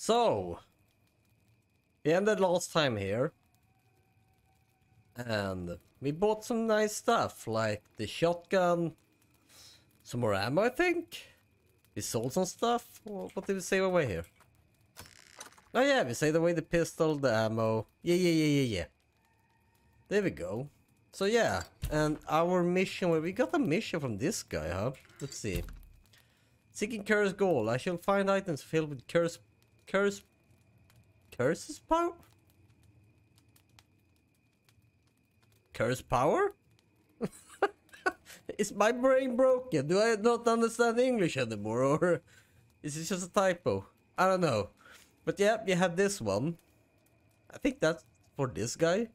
So, we ended last time here. And we bought some nice stuff, like the shotgun, some more ammo, I think. We sold some stuff. What did we save away here? Oh yeah, we saved away the pistol, the ammo. Yeah, yeah, yeah, yeah, yeah. There we go. So yeah, and our mission, well, we got a mission from this guy, huh? Let's see. Seeking curse gold. I shall find items filled with curse, curse, curses power? Curse power? is my brain broken? Do I not understand English anymore? Or is it just a typo? I don't know. But yeah, we have this one. I think that's for this guy.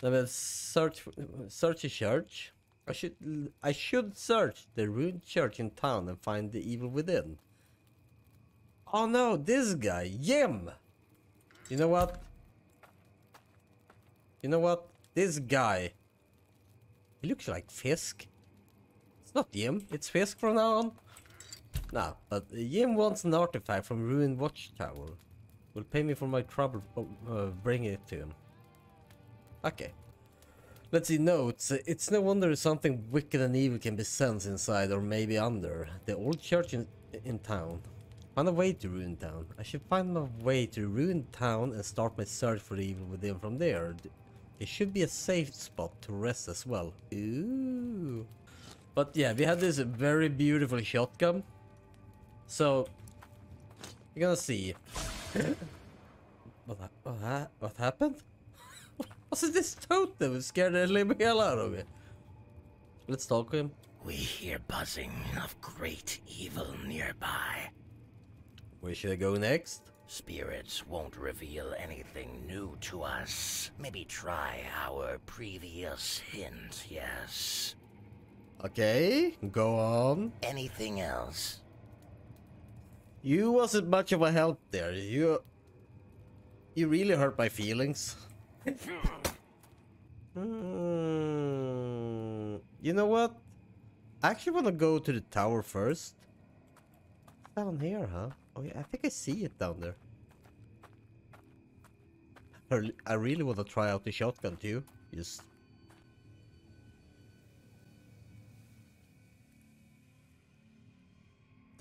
Then we search, search a church. I should, I should search the ruined church in town and find the evil within. Oh no, this guy, Yim! You know what? You know what? This guy. He looks like Fisk. It's not Yim, it's Fisk from now on. No, but Yim wants an artifact from ruined watchtower. Will pay me for my trouble uh, bringing it to him. Okay. Let's see notes. It's no wonder something wicked and evil can be sensed inside or maybe under. The old church in, in town. Find a way to ruin town. I should find a way to ruin town and start my search for the evil within from there. It should be a safe spot to rest as well. Ooh. But yeah, we had this very beautiful shotgun. So, you're gonna see. what, what, what happened? What's this totem that scared the living hell out of me? Let's talk to him. We hear buzzing of great evil nearby. Where should I go next? Spirits won't reveal anything new to us. Maybe try our previous hint, yes. Okay, go on. Anything else? You wasn't much of a help there. You... You really hurt my feelings. Hmm. you know what? I actually want to go to the tower first. Down here, huh? Oh yeah, I think I see it down there. I really want to try out the shotgun too. Just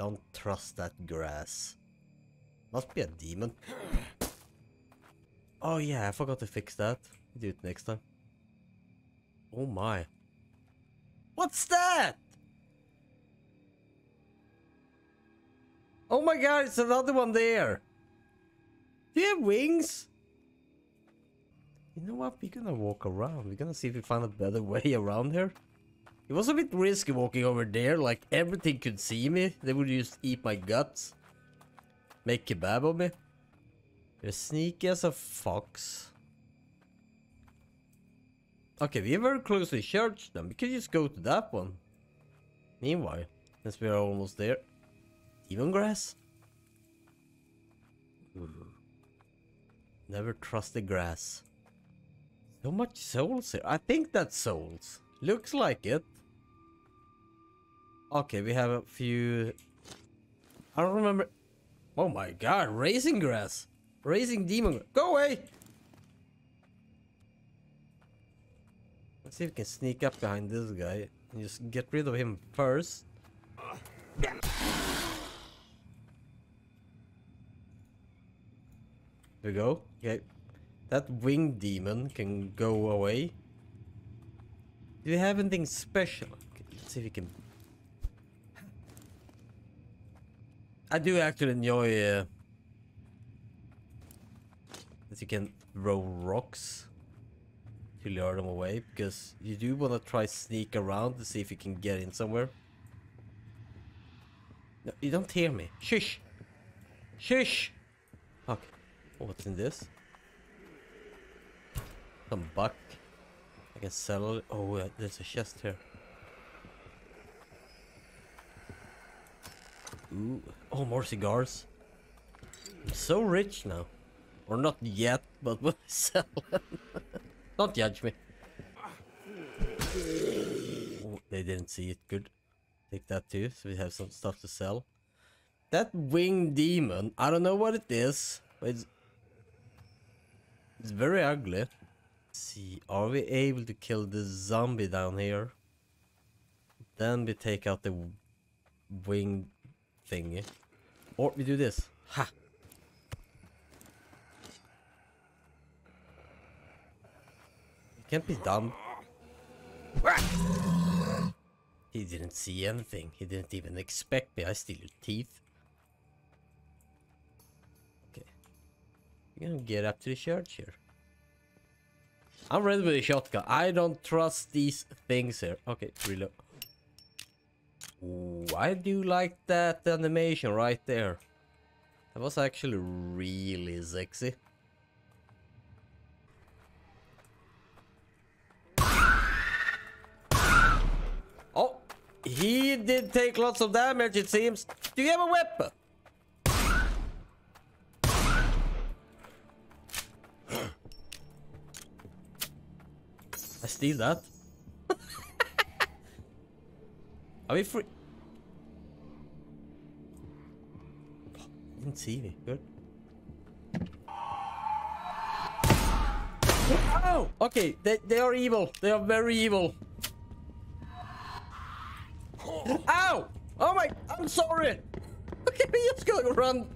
Don't trust that grass. Must be a demon. Oh yeah, I forgot to fix that. do it next time. Oh my. What's that? Oh my god, it's another one there. Do you have wings? You know what? We're gonna walk around. We're gonna see if we find a better way around here. It was a bit risky walking over there, like everything could see me. They would just eat my guts. Make kebab of me. You're sneaky as a fox. Okay, we're very close to the church then. We could just go to that one. Meanwhile, since we are almost there. Demon grass? Never trust the grass. So much souls here. I think that's souls. Looks like it. Okay, we have a few... I don't remember... Oh my god, raising grass. Raising demon. Go away! Let's see if we can sneak up behind this guy and just get rid of him first. We go. Okay. That winged demon can go away. Do we have anything special? Okay, let's see if we can I do actually enjoy uh, that you can throw rocks to lure them away because you do want to try sneak around to see if you can get in somewhere. No, you don't hear me. Shush! Shush! Okay. What's in this? Some buck. I can sell it. Oh, uh, there's a chest here. Ooh. Oh, more cigars. I'm so rich now. Or not yet, but we'll sell them. Don't judge me. Oh, they didn't see it. Good. Take that too, so we have some stuff to sell. that winged demon, I don't know what it is, but it's, it's very ugly. Let's see, are we able to kill the zombie down here? Then we take out the wing thingy. Or we do this. Ha! Can't be dumb. He didn't see anything. He didn't even expect me. I steal your teeth. Gonna get up to the church here. I'm ready with a shotgun. I don't trust these things here. Okay, reload. Ooh, I do like that animation right there. That was actually really sexy. Oh, he did take lots of damage it seems. Do you have a weapon? Steal that. Are we free? Didn't see me. Good. Oh! Okay, they, they are evil. They are very evil. Ow! Oh my... I'm sorry! Okay, we just gonna run.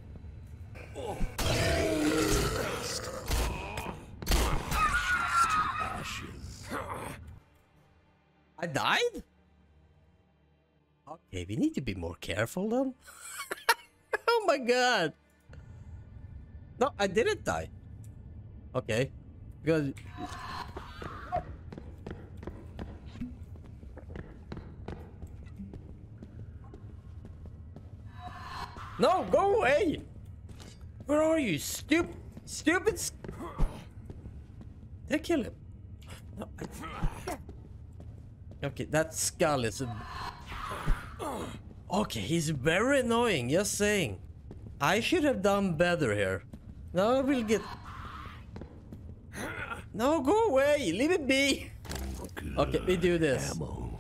Oh. I died? Okay, we need to be more careful then. oh my god. No, I didn't die. Okay. Because... No, go away! Where are you, stupid, stupid? I kill him? No, I... Okay, that skull is. A... Okay, he's very annoying. Just saying. I should have done better here. Now I will get. No, go away. Leave it be. Okay, we do this. Ammo.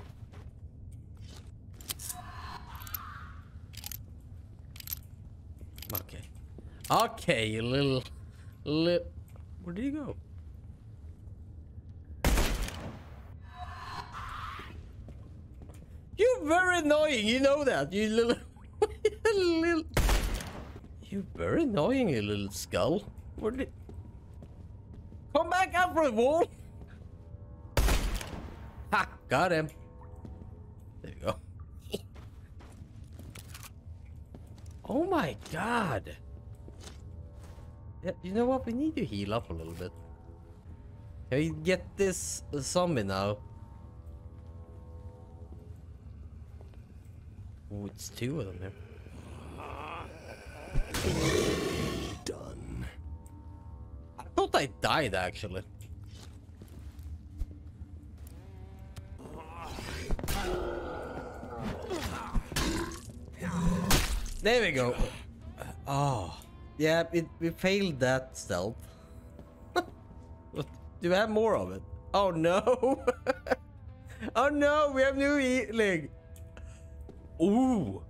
Okay. Okay, you little, little. Where did he go? You're very annoying. You know that. You little, little. You're very annoying, you little skull. Where did? Come back up from the wall. Ha! Got him. There you go. Oh my god! Yeah, you know what? We need to heal up a little bit. Can we get this zombie now? Oh, it's two of them there. Done. I thought I died actually. There we go. Oh, yeah, it, we failed that stealth. Do we have more of it? Oh no! oh no, we have new healing. Ooh.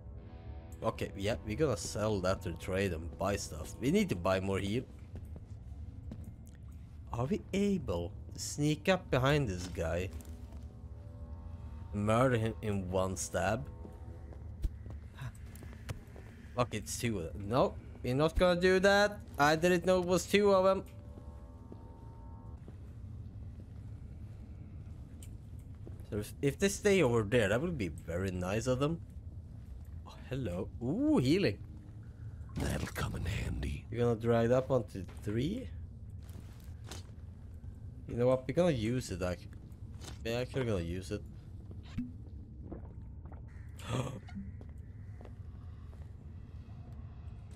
Okay, yeah, we're gonna sell that to trade and buy stuff. We need to buy more heal. Are we able to sneak up behind this guy? Murder him in one stab? Okay, it's two of them. No, we're not gonna do that. I didn't know it was two of them. So if, if they stay over there, that would be very nice of them. Hello. Ooh, healing. That'll come in handy. You're gonna drag that one to three? You know what? We're gonna use it actually. We're actually gonna use it.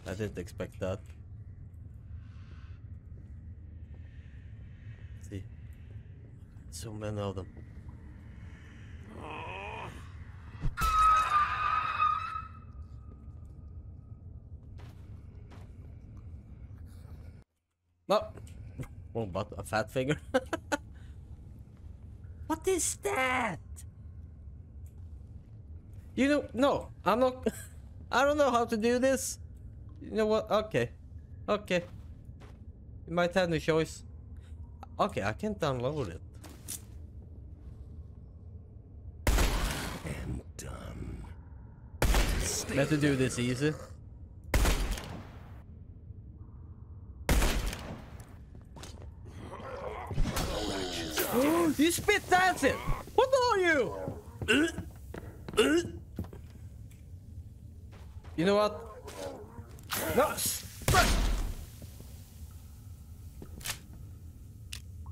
I didn't expect that. see. So many of them. No. Oh, but a fat figure. what is that? You know, no, I'm not. I don't know how to do this. You know what? Okay. Okay. You might have no choice. Okay, I can't download it. And done. Better do this easy. You spit dancing! What are you? You know what? No!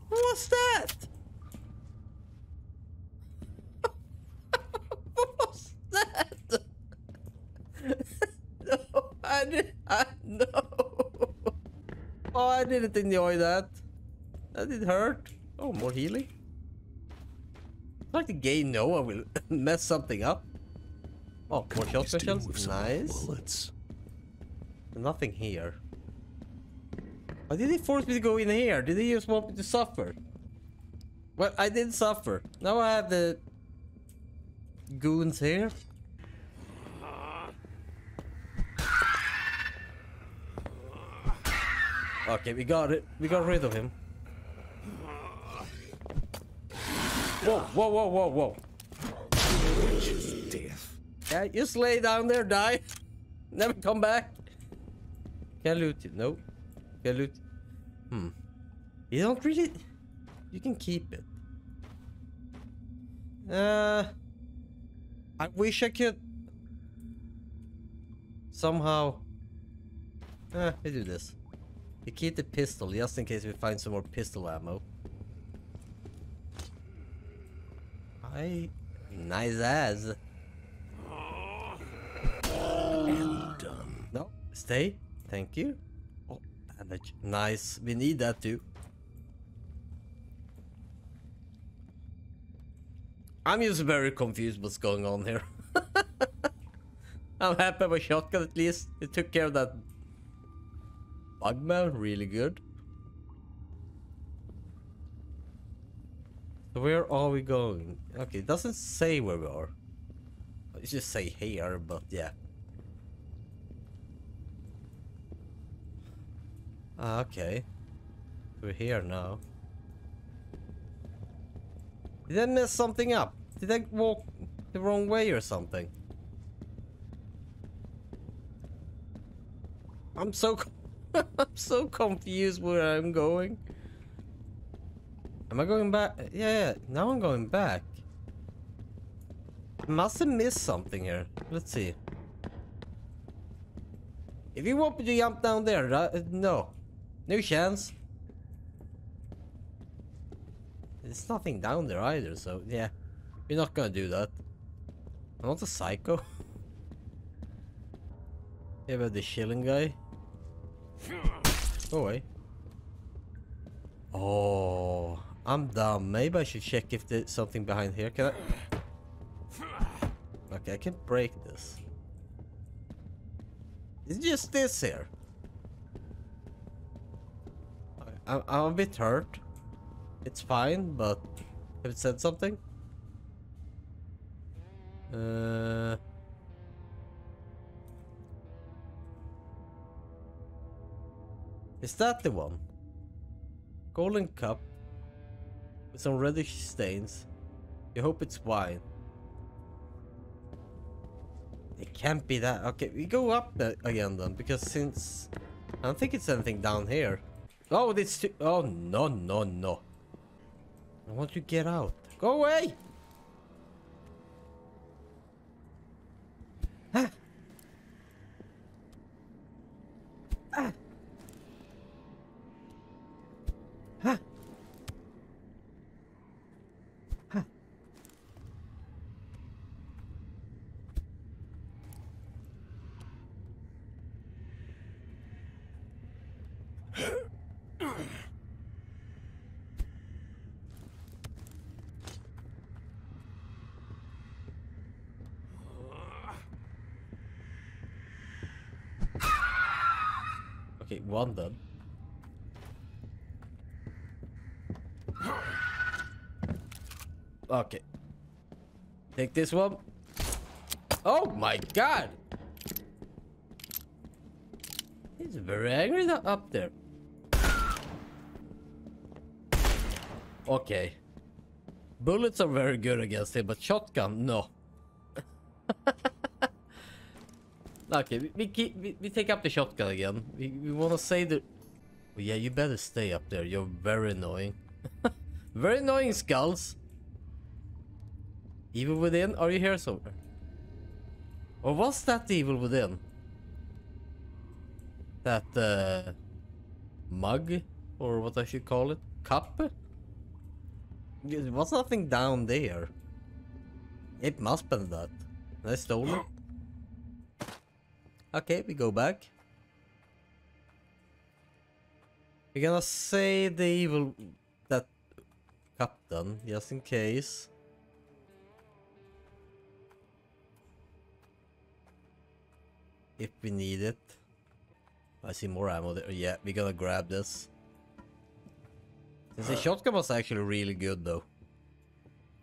What was that? what was that? no, I did. I no. Oh, I didn't enjoy that. That did hurt. Oh, more healing. Like the game know I will mess something up. Oh, more Could shot use two specials. Nice. Bullets. Nothing here. Why did he force me to go in here? Did he just want me to suffer? Well, I did suffer. Now I have the goons here. Okay, we got it. We got rid of him. Whoa, whoa, whoa, whoa, whoa. Death. Yeah, just lay down there, die. Never come back. Can loot it. No. Can loot. Hmm. You don't really. You can keep it. Uh. I wish I could. Somehow. Eh, we do this. We keep the pistol just in case we find some more pistol ammo. I. Nice ass. And done. No, stay. Thank you. Oh, bandage. Nice. We need that too. I'm just very confused what's going on here. I'm happy with shotgun at least. It took care of that bugman really good. So where are we going? Okay, it doesn't say where we are. It just say here, but yeah. Ah, okay. We're here now. Did I mess something up? Did I walk the wrong way or something? I'm so I'm so confused where I'm going. Am I going back? Yeah, yeah, now I'm going back. I must have missed something here. Let's see. If you want me to jump down there, right? no. No chance. There's nothing down there either, so yeah. We're not gonna do that. I'm not a psycho. Yeah, about the shilling guy. Go away. Oh, oh. I'm dumb. Maybe I should check if there's something behind here. Can I? Okay, I can break this. It's just this here. I'm, a bit hurt. It's fine, but have it said something? Uh. Is that the one? Golden cup some reddish stains. You hope it's wine. It can't be that. Okay, we go up again then, because since I don't think it's anything down here. Oh, it's. Oh no no no! I want to get out. Go away! One done. Okay. Take this one. Oh my god! He's very angry up there. Okay. Bullets are very good against him, but shotgun, no. Okay, we, we keep we, we take up the shotgun again. We, we want to say that. Oh, yeah, you better stay up there. You're very annoying. very annoying, skulls. Evil within? Are you here somewhere? Or was that the evil within? That uh, mug, or what I should call it, cup? There was nothing down there. It must been that. I stole it. Okay, we go back. We're gonna say the evil that captain, just in case. If we need it. I see more ammo there. Yeah, we're gonna grab this. Since the uh. shotgun was actually really good though.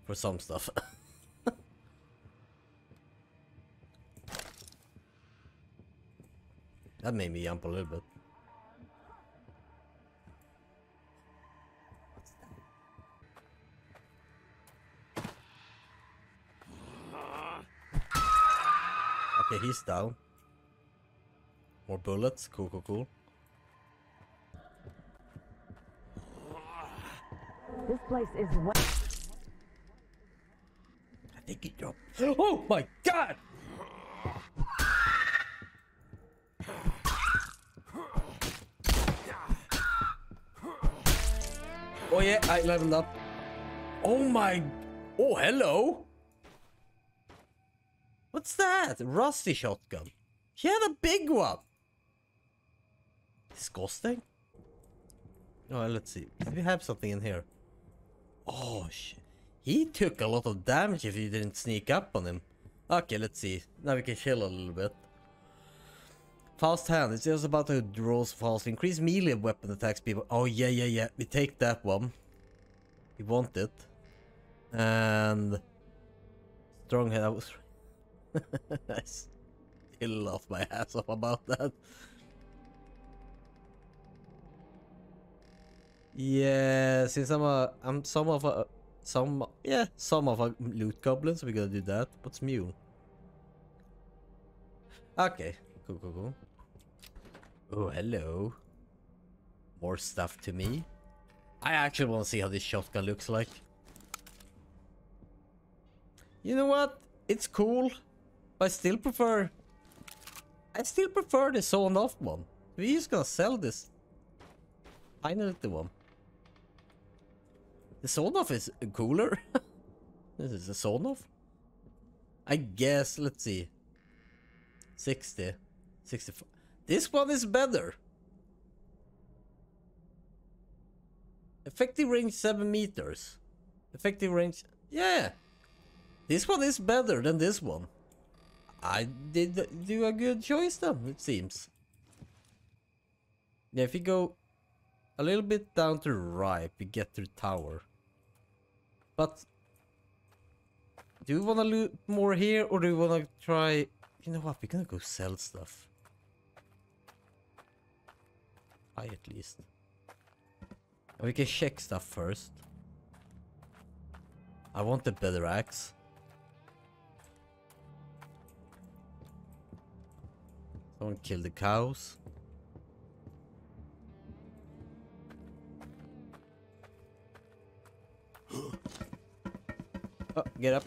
For some stuff. that made me jump a little bit. Okay, he's down. More bullets. Cool, cool, cool. This place is wet. I think he dropped. Oh my god! Oh yeah, I leveled up. Oh my... Oh, hello! What's that? Rusty shotgun. He had a big one! Disgusting. Oh, let's see. Do we have something in here? Oh, shit. He took a lot of damage if you didn't sneak up on him. Okay, let's see. Now we can chill a little bit. Fast hand. It's just about to draw fast. Increase melee weapon attacks people. Oh, yeah, yeah, yeah. We take that one. We want it. And... Strong head. I was... I still laughed my ass off about that. Yeah, since I'm a, I'm some of a, some, yeah, some of a loot goblin, so we gotta do that. What's mule? Okay, cool, cool, cool. Oh, hello. More stuff to me. I actually want to see how this shotgun looks like. You know what? It's cool. But I still prefer... I still prefer the sawn off one. We're just gonna sell this. Finally the one. The sawn off is cooler. this is a sawn off. I guess, let's see. 60. 65. This one is better. Effective range 7 meters. Effective range... Yeah. This one is better than this one. I did do a good choice then, it seems. Yeah, if you go a little bit down to the right, we get to the tower. But... Do we want to loot more here, or do we want to try... You know what, we're gonna go sell stuff. I at least. We can check stuff first. I want the better axe. Someone kill the cows. oh, get up.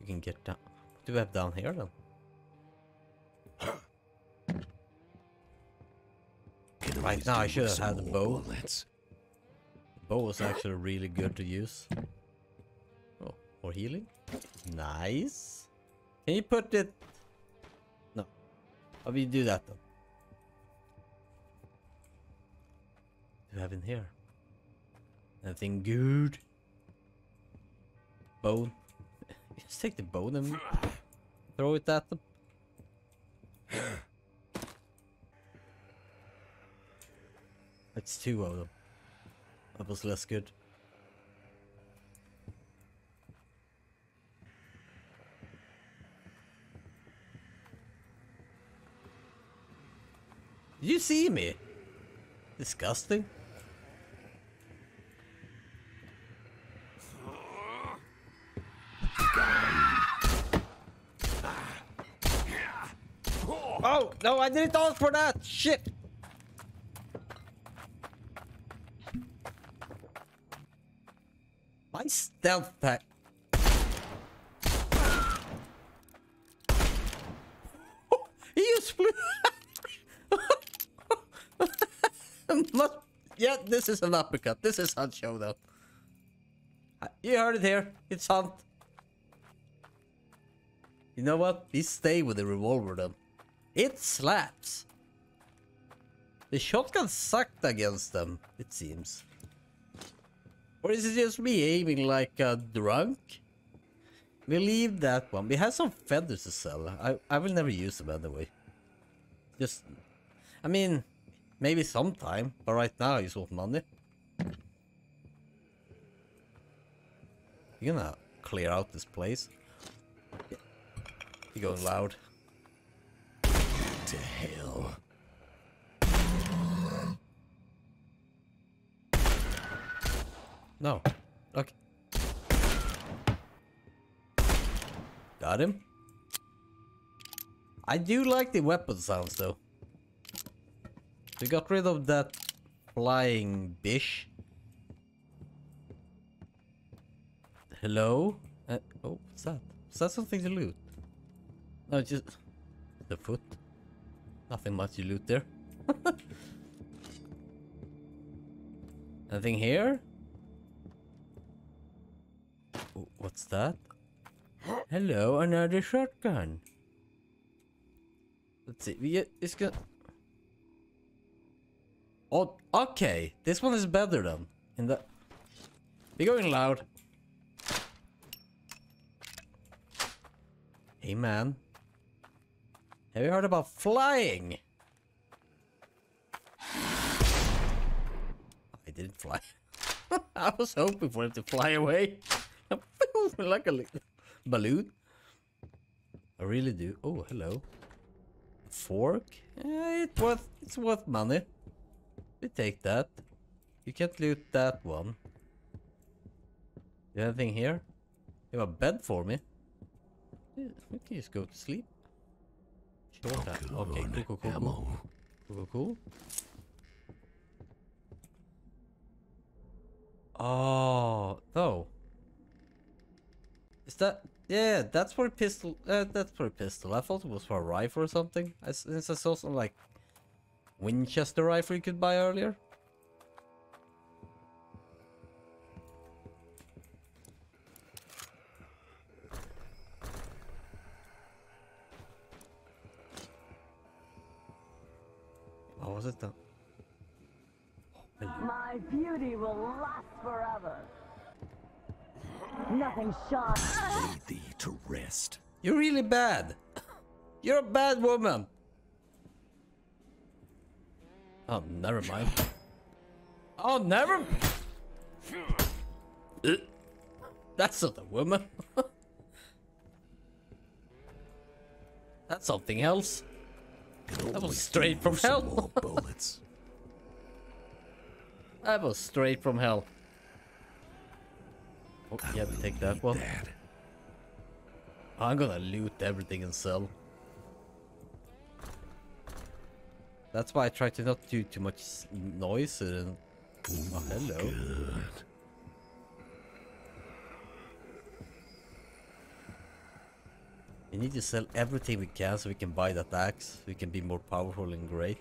You can get down. What do we have down here then? Right now I should have had the bow. Bullets. Bow was actually really good to use. Oh, more healing. Nice. Can you put it? No. How do you do that then? Do you have in here? Anything good? Bone. Just take the bone and throw it at them. That's two of them. That was less good. Did you see me? Disgusting. Oh, no, I didn't ask for that! Shit! My stealth pack. he used flu. Must, yeah, this is an uppercut. This is Hunt show Uh, You heard it here. It's Hunt. You know what? We stay with the revolver then. It slaps. The shotgun sucked against them, it seems. Or is it just me aiming like a drunk? We leave that one. We have some feathers to sell. I, I will never use them anyway. Just, I mean, maybe sometime, but right now I just want money. You're gonna clear out this place. You're going loud. To hell. No. Okay. Got him. I do like the weapon sounds though. We got rid of that flying bish. Hello? Uh, oh, what's that? Is that something to loot? No, just the foot. Nothing much to loot there. Nothing here? What's that? Hello, another shotgun. Let's see. We get it's good. Oh, okay. This one is better than In the, we're going loud. Hey man, have you heard about flying? I didn't fly. I was hoping for him to fly away. like a balloon. I really do. Oh, hello. Fork? Eh, it's worth it's worth money. We take that. You can't loot that one. You have anything here? You have a bed for me? Yeah, we can just go to sleep. Short time. Okay, cool, cool, cool, cool. Cool, cool, cool. Oh, no. Is that... Yeah, that's for a pistol. Uh, that's for a pistol. I thought it was for a rifle or something. Since I saw some, like, Winchester rifle you could buy earlier. What was it though? My beauty will last forever. Nothing shines. Lay thee to rest. You're really bad. You're a bad woman. Oh, never mind. Oh, never. Uh, That's not a woman. That's something else. Can was straight from with some hell. more bullets. That was straight from hell. Oh, yeah, take that one. That. I'm gonna loot everything and sell. That's why I try to not do too much noise and... Oh, hello. Good. We need to sell everything we can so we can buy that axe. We can be more powerful and great.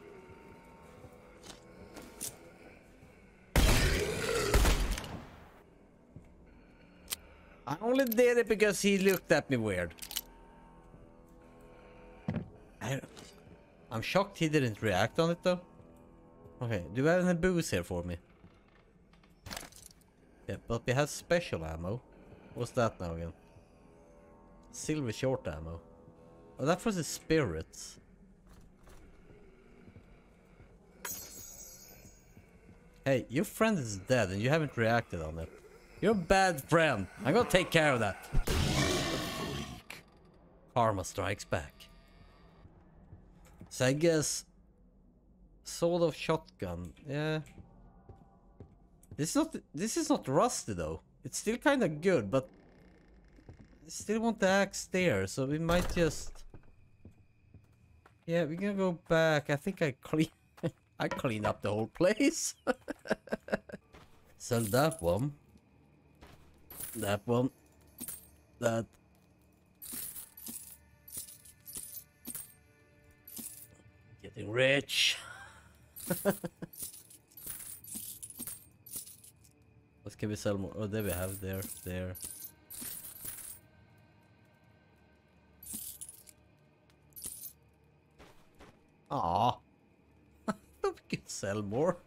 I only did it because he looked at me weird. I, I'm shocked he didn't react on it though. Okay, do you have any booze here for me? Yeah, but we have special ammo. What's that now again? Silver short ammo. Oh, that was the spirits. Hey, your friend is dead and you haven't reacted on it. You're a bad friend. I'm gonna take care of that. Karma strikes back. So I guess Sword of shotgun. Yeah. This is not this is not rusty though. It's still kind of good, but I still want the axe there, so we might just. Yeah, we're gonna go back. I think I clean. I cleaned up the whole place. Sell that one. That one. That. Getting rich. what can we sell more? Oh, there we have there, there. Ah, we can sell more.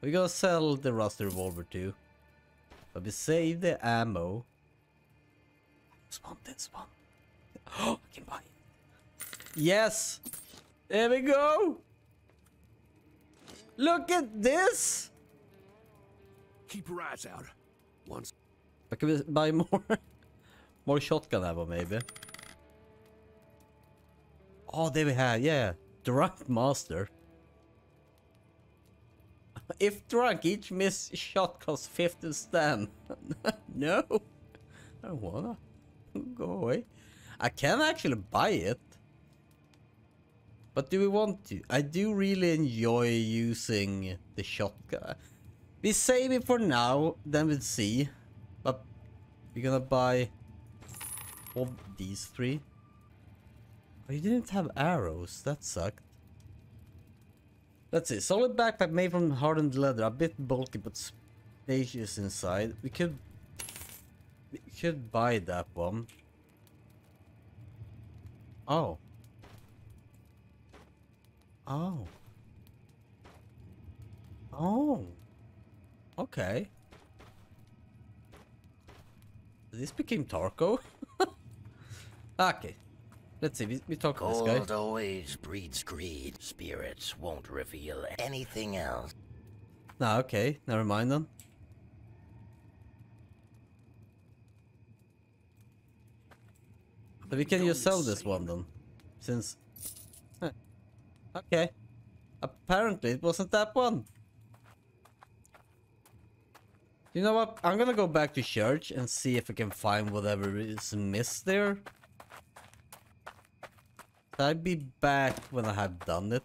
We gotta sell the rusty revolver too. But we save the ammo. Want this one. Oh, I can buy it. Yes! There we go! Look at this! Keep your eyes out. Once But can we buy more? more shotgun ammo maybe? Oh, there we have, yeah. The Drunk Master. If drunk, each missed shot costs 50 stam. no! I don't wanna. Go away. I can actually buy it. But do we want to? I do really enjoy using the shotgun. We save it for now, then we'll see. But we're gonna buy all these three. Oh, you didn't have arrows. That sucked. Let's see. Solid backpack made from hardened leather. A bit bulky but spacious inside. We could... We could buy that one. Oh. Oh. Oh. Okay. This became Tarkov? okay. Let's see, we, we talk to this guy. Gold always breeds greed. Spirits won't reveal anything else. Nah, okay. Never mind then. So we can just sell this one then. Since... Huh. Okay. Apparently it wasn't that one. You know what? I'm gonna go back to church and see if I can find whatever is missed there. I'll be back when I have done it.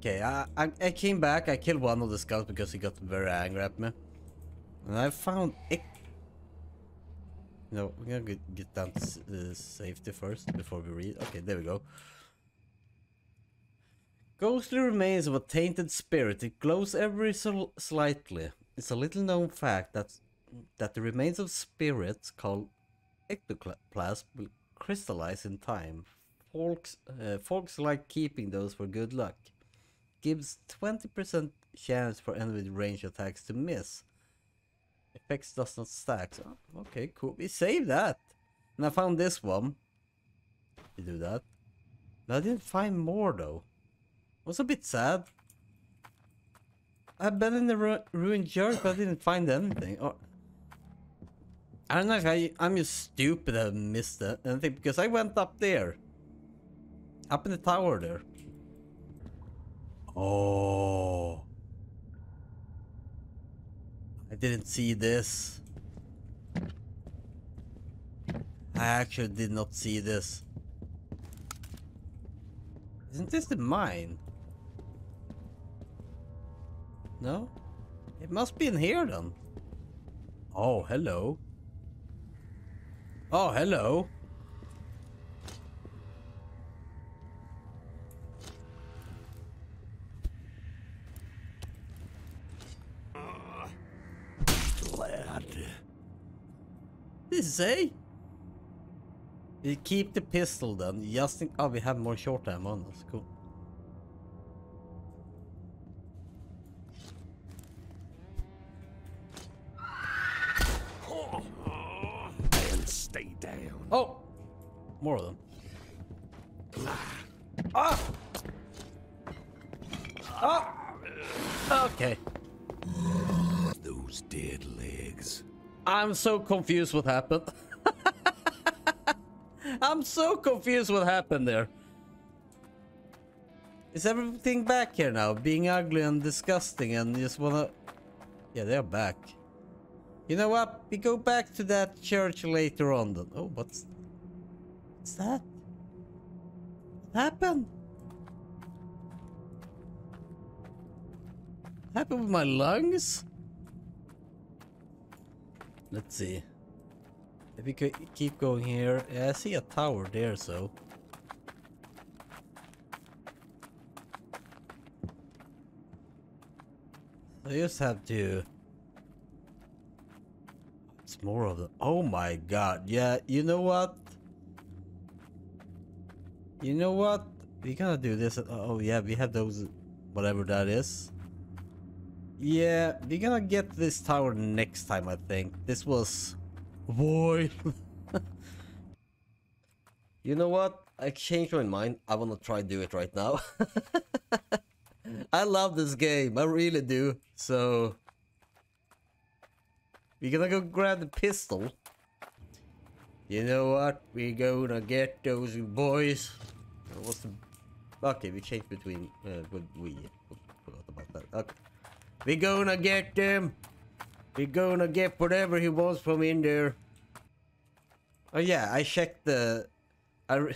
Okay, I, I I came back. I killed one of the scouts because he got very angry at me, and I found it. No, we're gonna get, get down to uh, safety first before we read. Okay, there we go. Ghostly remains of a tainted spirit. It glows ever so slightly. It's a little known fact that that the remains of spirits called ectoplasm will crystallize in time. Folks, uh, folks like keeping those for good luck gives 20% chance for enemy range attacks to miss. Effects does not stack. So, okay, cool. We saved that. And I found this one. We do that. But I didn't find more though. Was a bit sad. I've been in the ru ruined church, but I didn't find anything. Or I don't know if I I'm just stupid and missed it. anything because I went up there. Up in the tower there. Oh. I didn't see this. I actually did not see this. Isn't this the mine? No? It must be in here then. Oh, hello. Oh, hello. Say? You keep the pistol then, just in... Oh, we have more short ammo on us, cool. And stay down. Oh! More of them. Ah! Ah! Okay. Those dead legs. I'm so confused what happened. I'm so confused what happened there. Is everything back here now? Being ugly and disgusting and just wanna... Yeah, they're back. You know what? We go back to that church later on then. Oh, what's... What's that? What happened? What happened with my lungs? Let's see. If we could keep going here. Yeah, I see a tower there, so. I just have to. It's more of the. Oh my god. Yeah, you know what? You know what? We gonna do this. Oh yeah, we have those. Whatever that is. Yeah, we're gonna get this tower next time, I think. This was... Boy! you know what? I changed my mind. I wanna try to do it right now. I love this game. I really do. So... We're gonna go grab the pistol. You know what? We're gonna get those boys. What's the... Okay, we changed between... Uh, we... Forgot about that. Okay. We gonna get them. We gonna get whatever he wants from in there. Oh yeah, I checked the. I re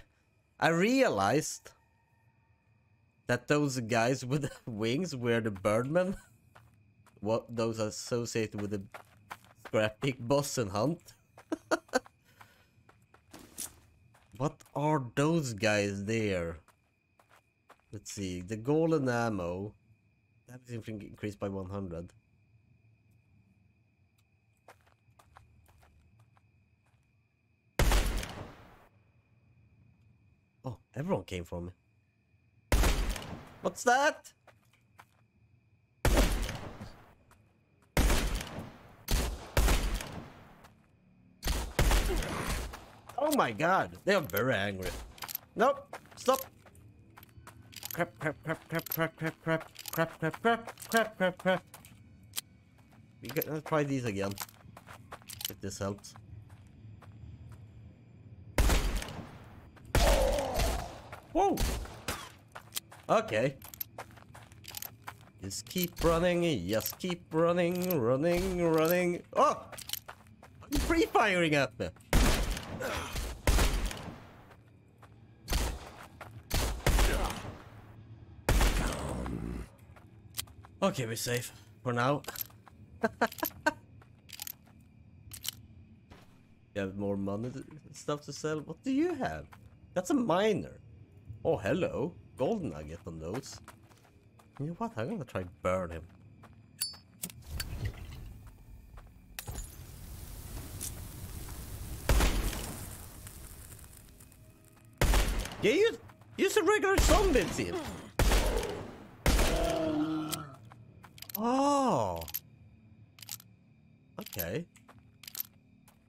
I realized that those guys with wings were the birdmen. What those associated with the scrap big boss and hunt. what are those guys there? Let's see. The golden ammo. That is increased by 100. Oh, everyone came from me. What's that? Oh my god, they are very angry. Nope, stop. Crap, crap, crap, crap, crap, crap, crap, crap, crap, crap, crap, crap, crap. We let's try these again. If this helps. Whoa! Okay. Just keep running, just keep running, running, running. Oh! I'm free firing at me. Okay, we're safe for now. you have more money to, stuff to sell. What do you have? That's a miner. Oh, hello. Golden nugget on those. You know what? I'm gonna try burn him. Yeah, use, use a regular zombie team. Oh. Okay.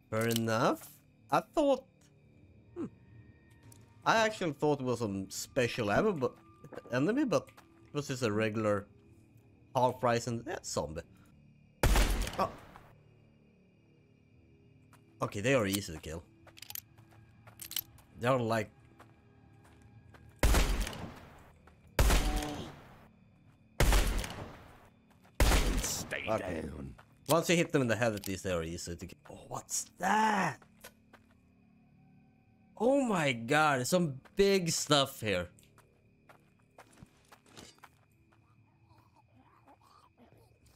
Fair enough. I thought... Hmm. I actually thought it was some special ammo, but enemy, but it was just a regular half price and that zombie. Oh. Okay, they are easy to kill. They are like Okay. down. Once you hit them in the head, at least they are easy to get. Oh, what's that? Oh my god, some big stuff here.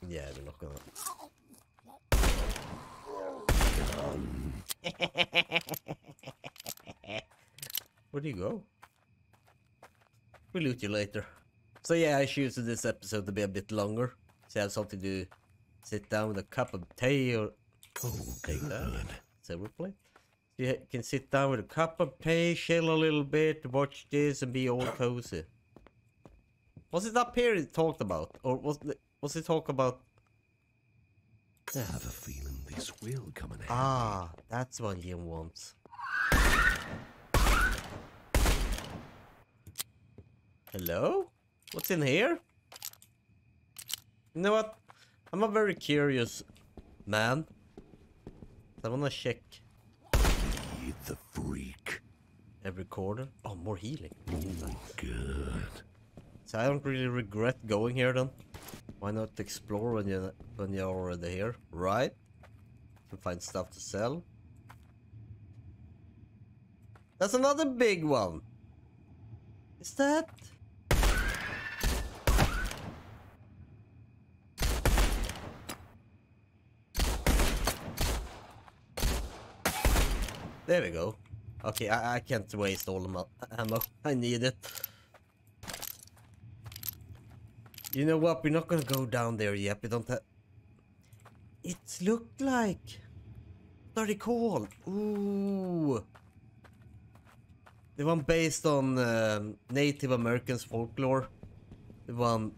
Yeah, they're not gonna. Where do you go? We'll loot you later. So yeah, I choose this episode to be a bit longer. So I have something to sit down with a cup of tea or Oh, take that. good. silver plate. You can sit down with a cup of tea, chill a little bit, watch this, and be all cozy. Was it up here it talked about, or was the, was it talk about? I have a feeling this will come in handy. Ah, that's what Jim wants. Hello? What's in here? You know what? I'm a very curious man. I wanna check Feed the freak. every corner. Oh, more healing. Oh, Good. So I don't really regret going here then. Why not explore when you when you're already here, right? You find stuff to sell. That's another big one. Is that? There we go. Okay, I, I can't waste all the ammo. I need it. You know what? We're not gonna go down there yet. We don't have. It looked like. They called? Ooh. The one based on um, Native Americans folklore. The one.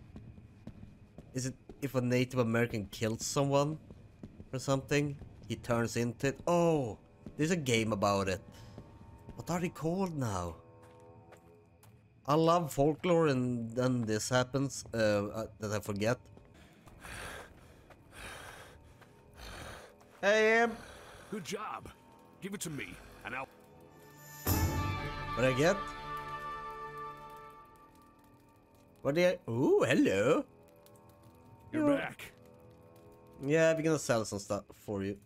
Is it if a Native American kills someone or something, he turns into it? Oh, there's a game about it. What are they called now? I love folklore and then this happens uh, uh, that I forget. Hey, Em, Good job. Give it to me, and I'll. what I get? What do I? Ooh, hello. You're Yo. back. Yeah, we're gonna sell some stuff for you.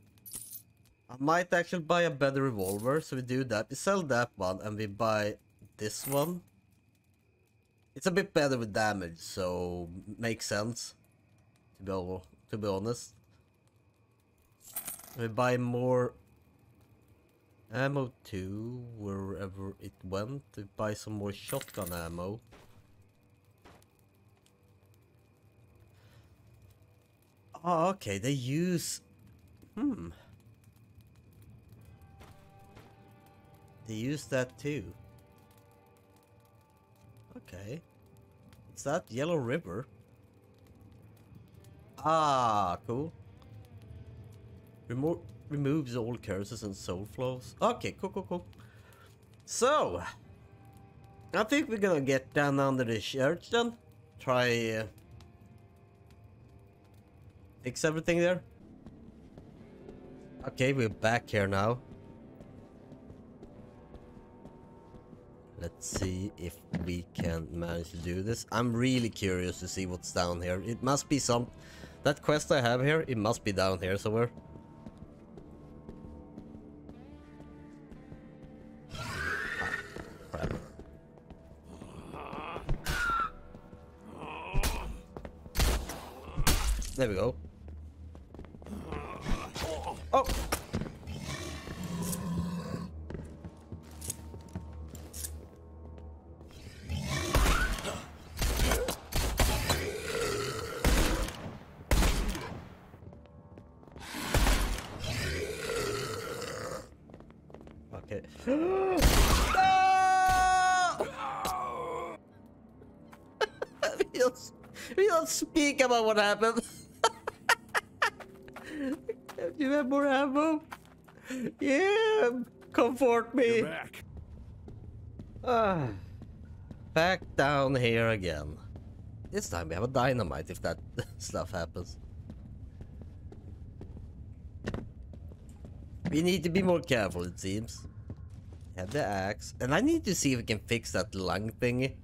I might actually buy a better revolver, so we do that. We sell that one and we buy this one. It's a bit better with damage, so makes sense. To be ho- to be honest, we buy more ammo too wherever it went. We buy some more shotgun ammo. Oh, okay. They use. Hmm. They use that too. Okay. What's that? Yellow River? Ah, cool. Remo removes all curses and soul flows. Okay, cool, cool, cool. So, I think we're gonna get down under the church then. Try uh, fix everything there. Okay, we're back here now. Let's see if we can manage to do this. I'm really curious to see what's down here. It must be some... That quest I have here, it must be down here somewhere. Ah. There we go. Don't, we don't speak about what happened. Do you have more ammo? Yeah, comfort me. You're back. Ah, back down here again. This time we have a dynamite if that stuff happens. We need to be more careful, it seems. Have the axe. And I need to see if we can fix that lung thingy.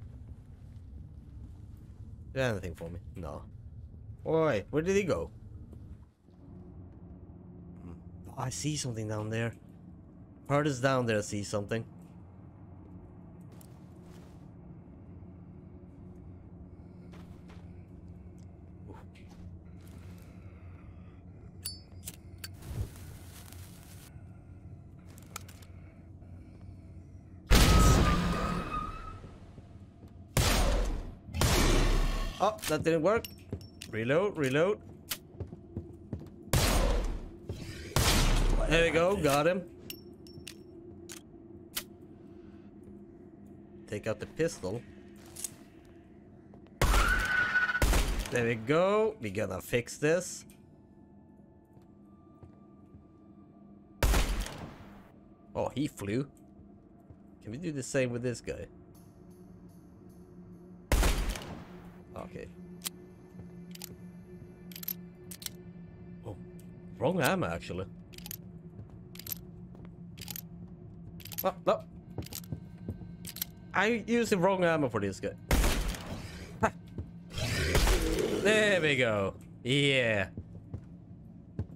Anything for me? No. Oi, where did he go? Hmm. I see something down there. Furthest down there, I see something. Oh, that didn't work. Reload, reload. There we go, got him. Take out the pistol. There we go. we gonna fix this. Oh, he flew. Can we do the same with this guy? Okay. Wrong ammo actually. Oh, no. I used the wrong ammo for this guy. There we go. Yeah.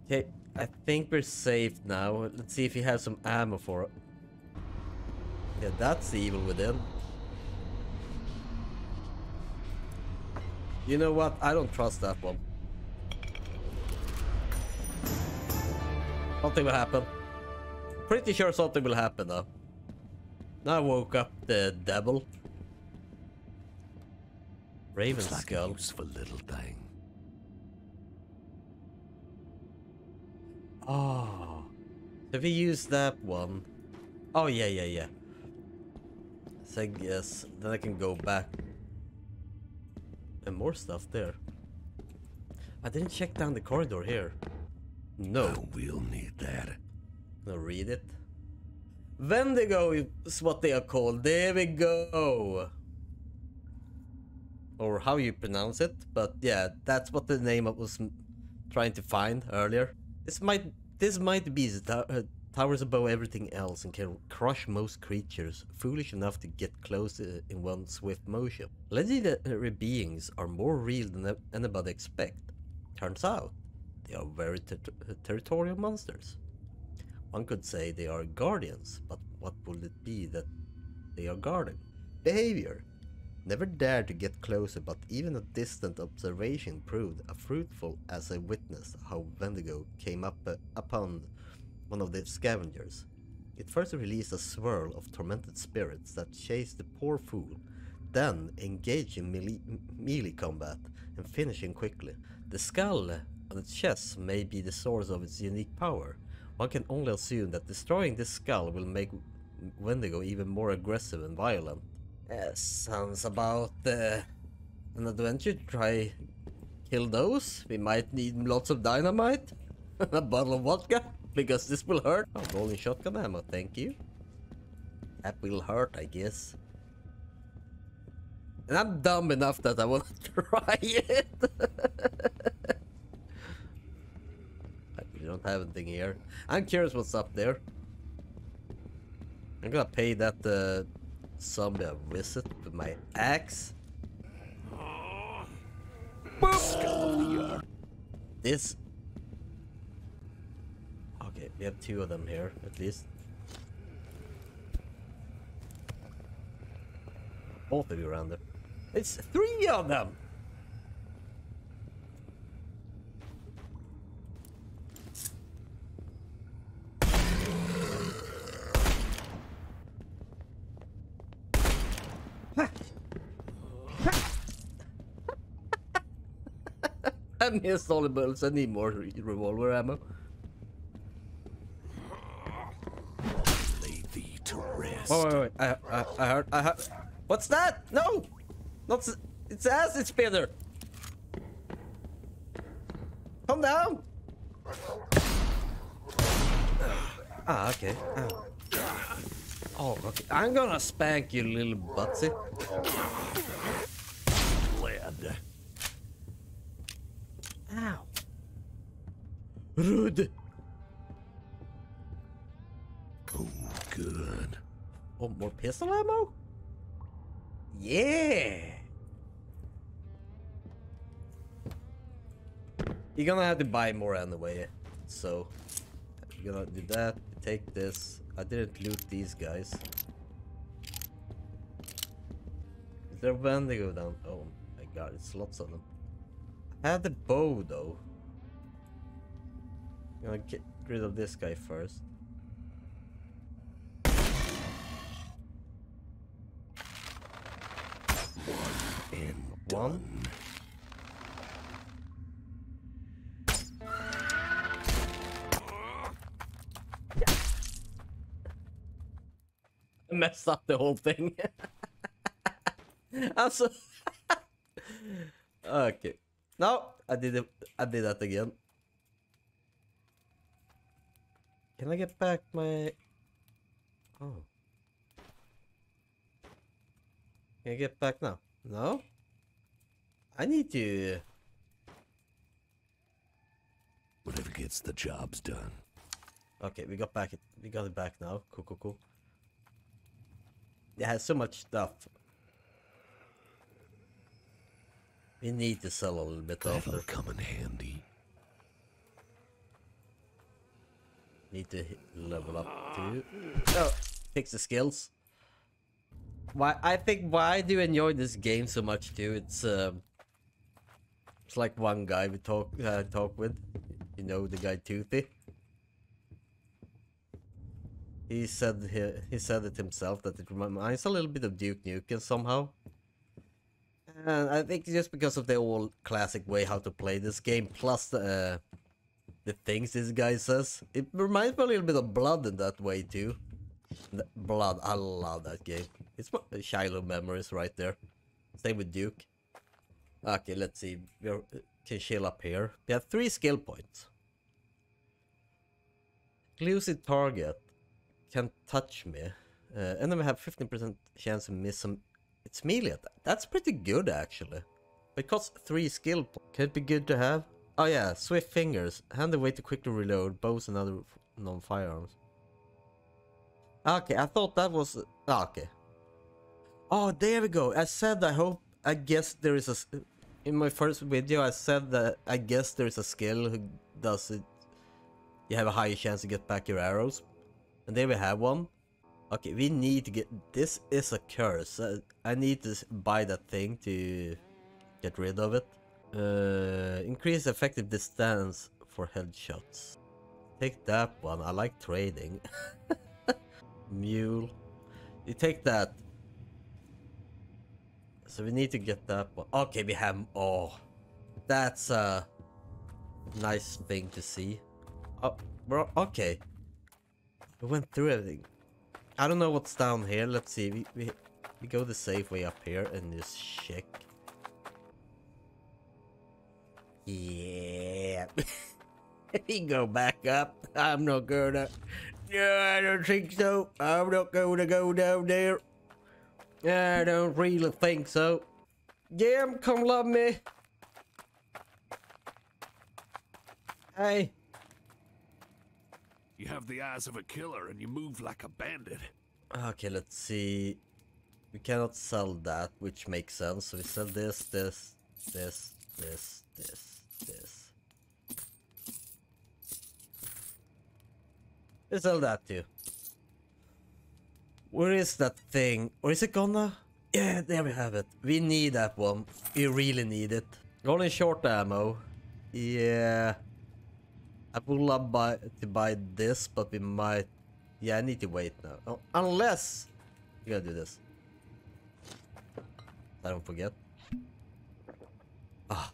Okay, I think we're safe now. Let's see if he has some ammo for it. Yeah, that's the evil within. You know what? I don't trust that one. Something will happen. Pretty sure something will happen though. Now I woke up the devil. Raven Looks like skull. a useful little thing. Oh. If we use that one. Oh yeah, yeah, yeah. So I guess then I can go back. And more stuff there. I didn't check down the corridor here. No. We'll need that. No, read it. Vendigo is what they are called. There we go. Or how you pronounce it, but yeah, that's what the name I was trying to find earlier. This might this might be the uh, towers above everything else and can crush most creatures foolish enough to get close uh, in one swift motion. Legendary beings are more real than anybody expect. Turns out, they are very ter- territorial monsters. One could say they are guardians, but what would it be that they are guarding? Behavior. Never dared to get closer, but even a distant observation proved a fruitful as I witnessed how Wendigo came up uh, upon one of the scavengers. It first released a swirl of tormented spirits that chased the poor fool, then engaged in melee, melee combat and finishing quickly. The skull its chest may be the source of its unique power. One can only assume that destroying this skull will make Wendigo even more aggressive and violent. Uh, sounds about uh, an adventure to try kill those. We might need lots of dynamite, a bottle of vodka, because this will hurt. Oh, rolling shotgun ammo, thank you. That will hurt, I guess. And I'm dumb enough that I want to try it. have anything here. I'm curious what's up there. I'm gonna pay that uh, zombie a visit with my axe. This. Okay, we have two of them here at least. Both of you around there. It's three of them! I missed all the bullets. I need more re- revolver ammo. Lay thee to rest. Oh, wait, wait. I, I, I heard. I heard. What's that? No! Not. s- It's acid spinner! Calm down! Ah, okay. Ow. Oh, okay. I'm gonna spank you, little butsy. Ow. Rude. Oh, good. Oh, more pistol ammo? Yeah! You're gonna have to buy more anyway, so you're gonna do that. Take this. I didn't loot these guys. Is there a Wendigo down? Oh my god, it's lots of them. I have the bow though. I'm gonna get rid of this guy first. One and one. messed up the whole thing. I'm so okay. No, I did it. I did that again. Can I get back my? Oh. Can I get back now? No. I need to. Whatever gets the jobs done. Okay, we got back it. We got it back now. Cool, cool, cool. It has so much stuff. We need to sell a little bit That'll after. come in handy. Need to level up too. Oh, fix the skills. Why? I think why I do enjoy this game so much too. It's um, it's like one guy we talk uh, talk with. You know the guy Toothy. He said he, he said it himself that it reminds a little bit of Duke Nukem somehow. And I think just because of the old classic way how to play this game, plus the uh, the things this guy says. It reminds me a little bit of Blood in that way too. The- Blood, I love that game. It's my childhood memories right there. Same with Duke. Okay, let's see. We can chill up here. We have three skill points. Exclusive target can touch me. Uh, and then we have 15% chance to miss some. It's. That's pretty good actually. It costs three skill points. Could be good to have. Oh yeah, swift fingers. Handy way to quickly reload bows and other non-firearms. Okay, I thought that was... ah, okay. Oh, there we go. I said I hope... I guess there is a... In my first video, I said that I guess there is a skill who does it... You have a higher chance to get back your arrows. And there we have one. Okay, we need to get... This is a curse. Uh, I need to buy that thing to get rid of it. Uh, increase effective distance for headshots. Take that one. I like trading. Mule. You take that. So we need to get that one. Okay, we have. Oh, that's a nice thing to see. Oh, bro. Okay. We went through everything. I don't know what's down here. Let's see. We we we go the safe way up here and this check. Yeah. we go back up. I'm not gonna. No, I don't think so. I'm not gonna go down there. I don't really think so. Jam, come love me. Hey. You have the eyes of a killer and you move like a bandit. Okay, let's see. We cannot sell that, which makes sense. So we sell this, this, this, this, this, this. We sell that too. Where is that thing? Or is it gonna? Yeah, there we have it. We need that one. We really need it. Only short ammo. Yeah. I would love buy, to buy this, but we might yeah, I need to wait now. Oh, unless you gotta do this. I don't forget. Ah,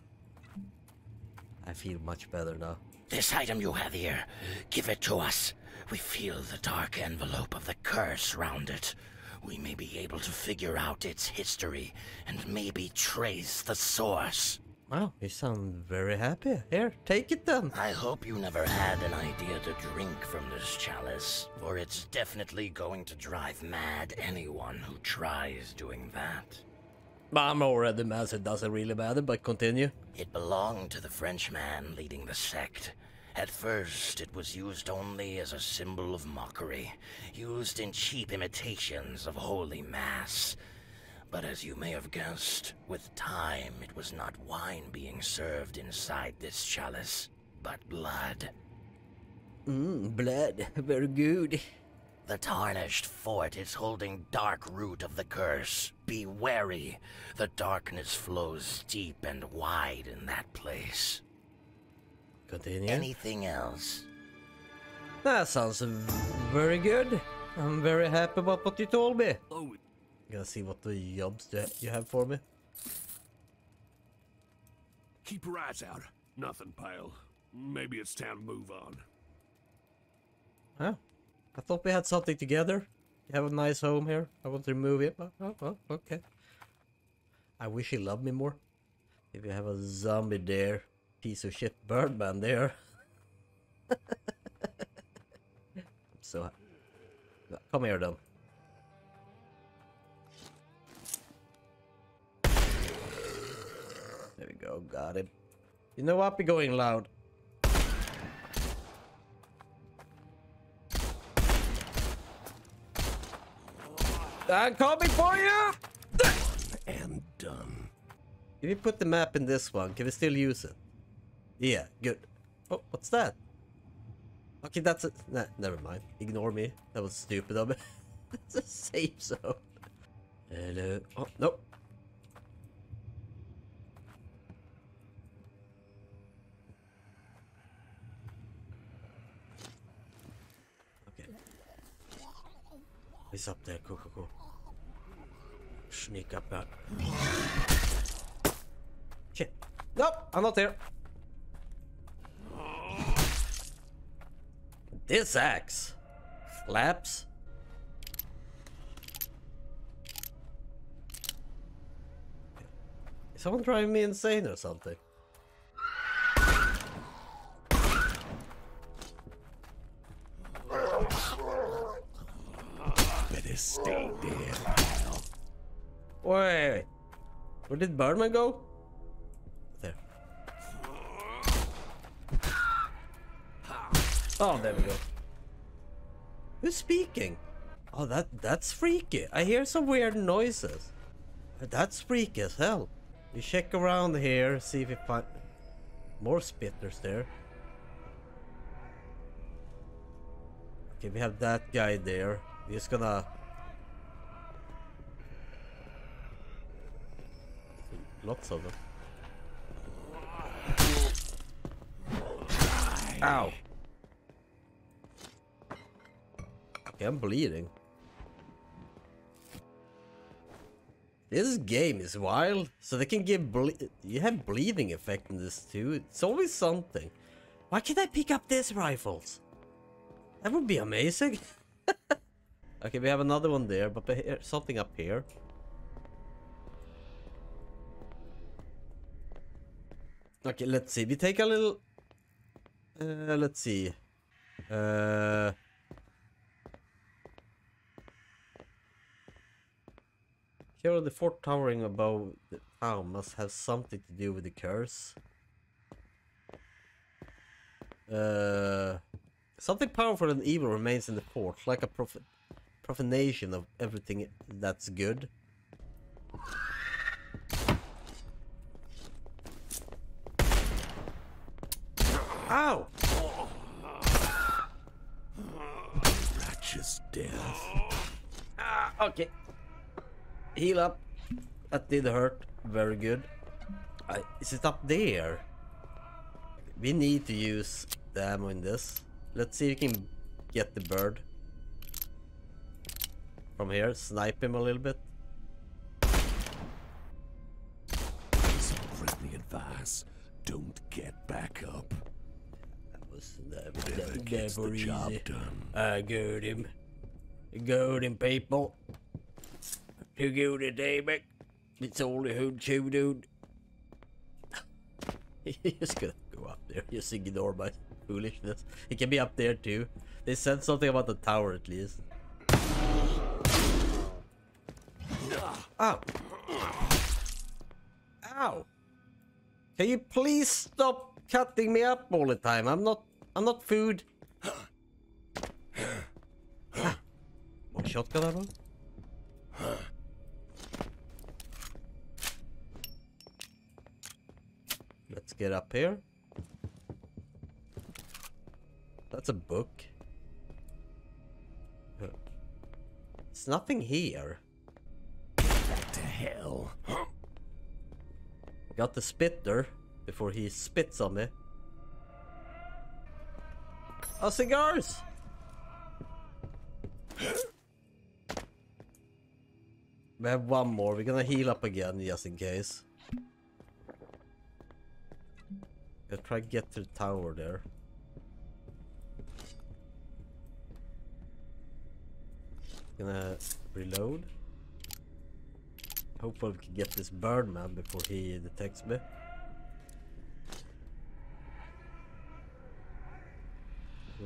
I feel much better now. This item you have here, give it to us. We feel the dark envelope of the curse round it. We may be able to figure out its history and maybe trace the source. Wow, you sound very happy. Here, take it then. I hope you never had an idea to drink from this chalice, for it's definitely going to drive mad anyone who tries doing that. I'm already mad, so it doesn't really matter, but continue. It belonged to the Frenchman leading the sect. At first, it was used only as a symbol of mockery, used in cheap imitations of Holy Mass. But as you may have guessed, with time it was not wine being served inside this chalice, but blood. Mmm, blood. Very good. The tarnished fort is holding dark root of the curse. Be wary. The darkness flows deep and wide in that place. Continue. Anything else? That sounds very good. I'm very happy about what you told me. Oh, Gonna see what the jobs that you have for me. keep your eyes out. Nothing, pal. Maybe it's time to move on. Huh? I thought we had something together. You have a nice home here. I want to remove it. Oh, oh, oh, okay. I wish he loved me more. If you have a zombie there, piece of shit birdman there. so, come here then. Go, got him. You know what? Be going loud. I'm coming for you! And done. If you put the map in this one, can we still use it? Yeah, good. Oh, what's that? Okay, that's it. Nah, never mind. Ignore me. That was stupid of me. it's a safe zone. Hello. Oh, no. Okay. He's up there. Cool, cool, cool. Sneak up out. Shit. Nope, I'm not there. This axe flaps. Is someone driving me insane or something? Stay dead. Wait, wait. Where did Birdman go? There. Oh, there we go. Who's speaking? Oh, that that's freaky. I hear some weird noises. That's freaky as hell. We check around here, see if we find more spitters there. Okay, we have that guy there. We're just gonna Lots of them. Ow. Okay, I'm bleeding. This game is wild, so they can give ble you have bleeding effect in this too. It's always something. Why can't I pick up these rifles? That would be amazing. okay, we have another one there, but here, something up here. Okay, let's see. We take a little. Uh, let's see. Uh, here, the fort towering above the town must have something to do with the curse. Uh, something powerful and evil remains in the fort, like a prof profanation of everything that's good. Ow! Righteous death. Ah, okay. Heal up. That did hurt. Very good. Uh, is it up there? We need to use the ammo in this. Let's see if we can get the bird. From here, snipe him a little bit. Friendly advice. Don't get back up. That Never that, gets never the job easy. done. Uh, I got him. Got him, people. Too good a day, but it's only who chew, dude. He's gonna go up there. Just ignore my foolishness. He can be up there too. They said something about the tower at least. Ow. Ow. Can you please stop cutting me up all the time? I'm not I'm not food. Ah. More shotgun ammo? Let's get up here. That's a book. It's nothing here. Back to hell. Got the spitter before he spits on me. Oh, cigars! We have one more. We're gonna heal up again just in case. Let's try to get to the tower there. Gonna reload. Hopefully we can get this birdman before he detects me.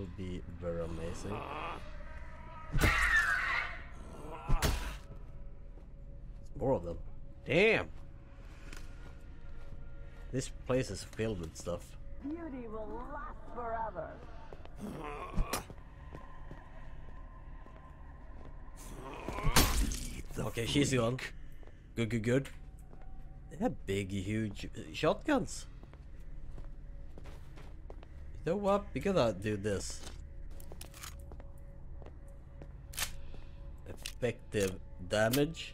Will be very amazing. More of them. Damn! This place is filled with stuff. Beauty will last forever. Okay, she's gone. Good, good, good. They have big, huge shotguns. Know what? We gotta do this. Effective damage.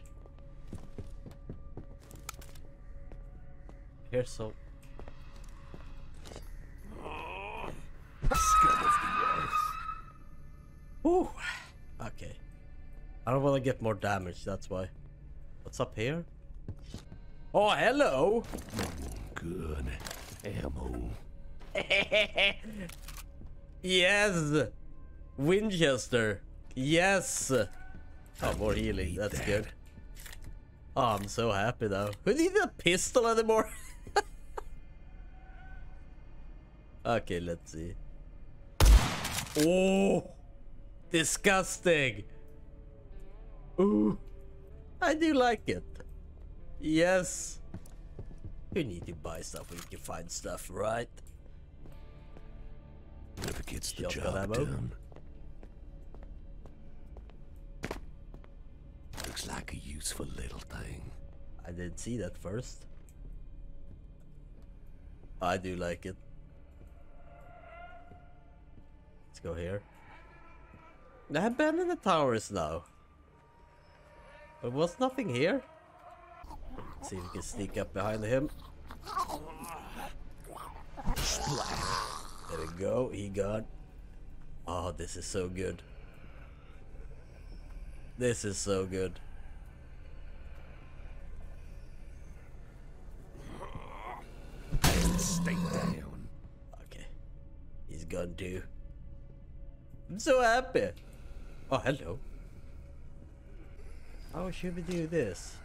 Here's some. Ooh. Okay. I don't want to get more damage, that's why. What's up here? Oh, hello! Good. Ammo. Yes! Winchester! Yes! Oh, more healing, that's that. good. Oh, I'm so happy though. Who needs a pistol anymore? okay, let's see. Oh! Disgusting! Ooh! I do like it. Yes. You need to buy stuff when you can find stuff, right? Never gets the job done. Looks like a useful little thing. I didn't see that first. I do like it. Let's go here. Been in the towers now. But was nothing here? Let's see if we can sneak up behind him. There we go, he got. Oh, this is so good. This is so good. Stay down. Okay. He's gone too. I'm so happy. Oh, hello. How should we do this?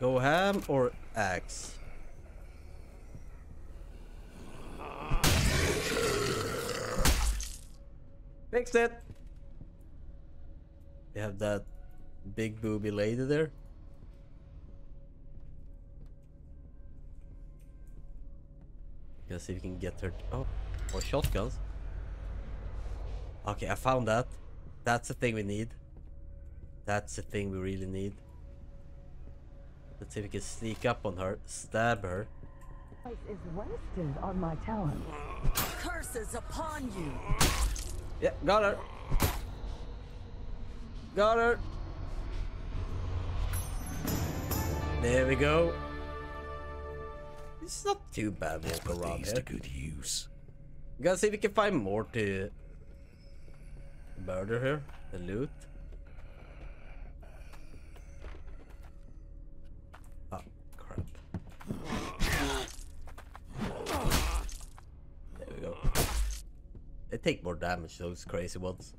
Go ham or axe? Fixed it! We have that big booby lady there. Let's see if we can get her. Oh, more shotguns. Okay, I found that. That's the thing we need. That's the thing we really need. Let's see if we can sneak up on her, stab her. Life is wasted on my talent. Curses upon you! Yeah, got her. Got her. There we go. It's not too bad walk put around here. to good use. Gotta see if we can find more to murder her and loot. Oh, crap. There we go. They take more damage, those crazy ones.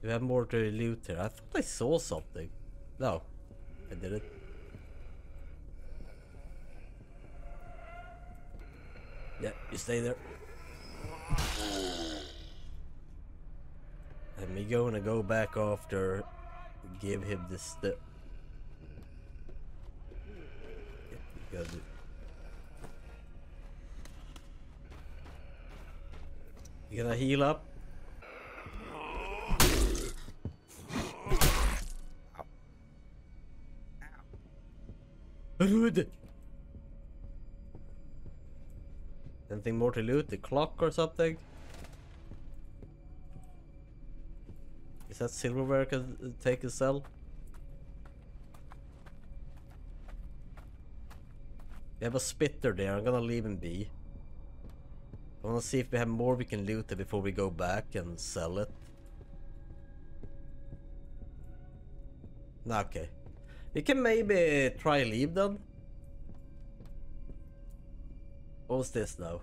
Do we have more to loot here? I thought I saw something. No, I didn't. Yeah, you stay there. And we gonna go back after give him this step. Yeah, you gotta do. You gonna heal up? Loot! Anything more to loot? The clock or something? Is that silverware can take a sell? We have a spitter there, I'm gonna leave him be. I wanna see if we have more we can loot it before we go back and sell it. Okay. We can maybe try leave then. What was this now?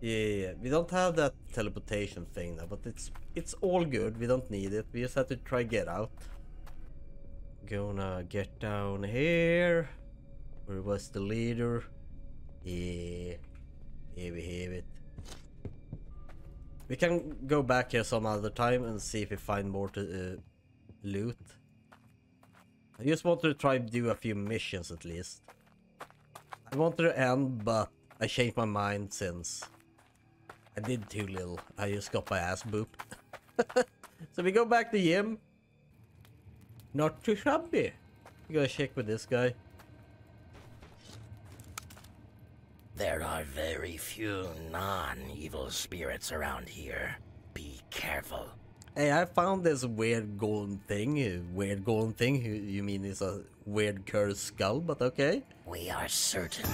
Yeah. We don't have that teleportation thing now, but it's it's all good. We don't need it. We just have to try get out. Gonna get down here. Where was the leader? Yeah. We have it. We can go back here some other time and see if we find more to uh, loot. I just want to try do a few missions at least. I wanted to end, but I changed my mind since I did too little. I just got my ass booped. so we go back to Yim. Not too shabby. We gotta check with this guy. There are very few non-evil spirits around here. Be careful. Hey, I found this weird golden thing. Weird golden thing? You- You mean it's a weird cursed skull, but okay. We are certain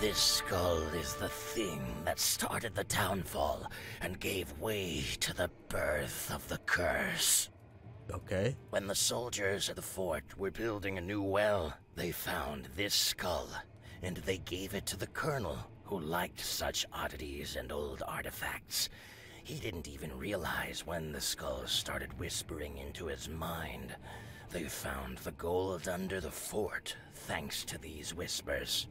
this skull is the thing that started the downfall and gave way to the birth of the curse. Okay. When the soldiers at the fort were building a new well, they found this skull, and they gave it to the colonel, who liked such oddities and old artifacts. He didn't even realize when the skulls started whispering into his mind. They found the gold under the fort, thanks to these whispers.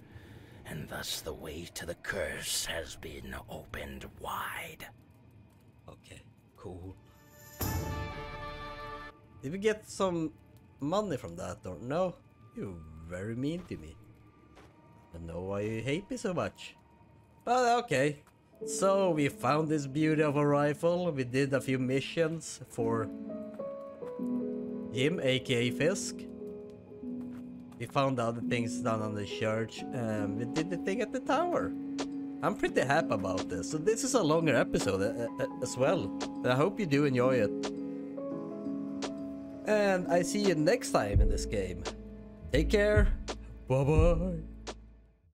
And thus the way to the curse has been opened wide. Okay. Cool. Did we get some money from that or no? You're very mean to me. I don't know why you hate me so much. But okay. So we found this beauty of a rifle. We did a few missions for him, aka Fisk. We found out the things done on the church, and we did the thing at the tower. I'm pretty happy about this. So this is a longer episode uh, uh, as well. I hope you do enjoy it. And I see you next time in this game. Take care. Bye bye.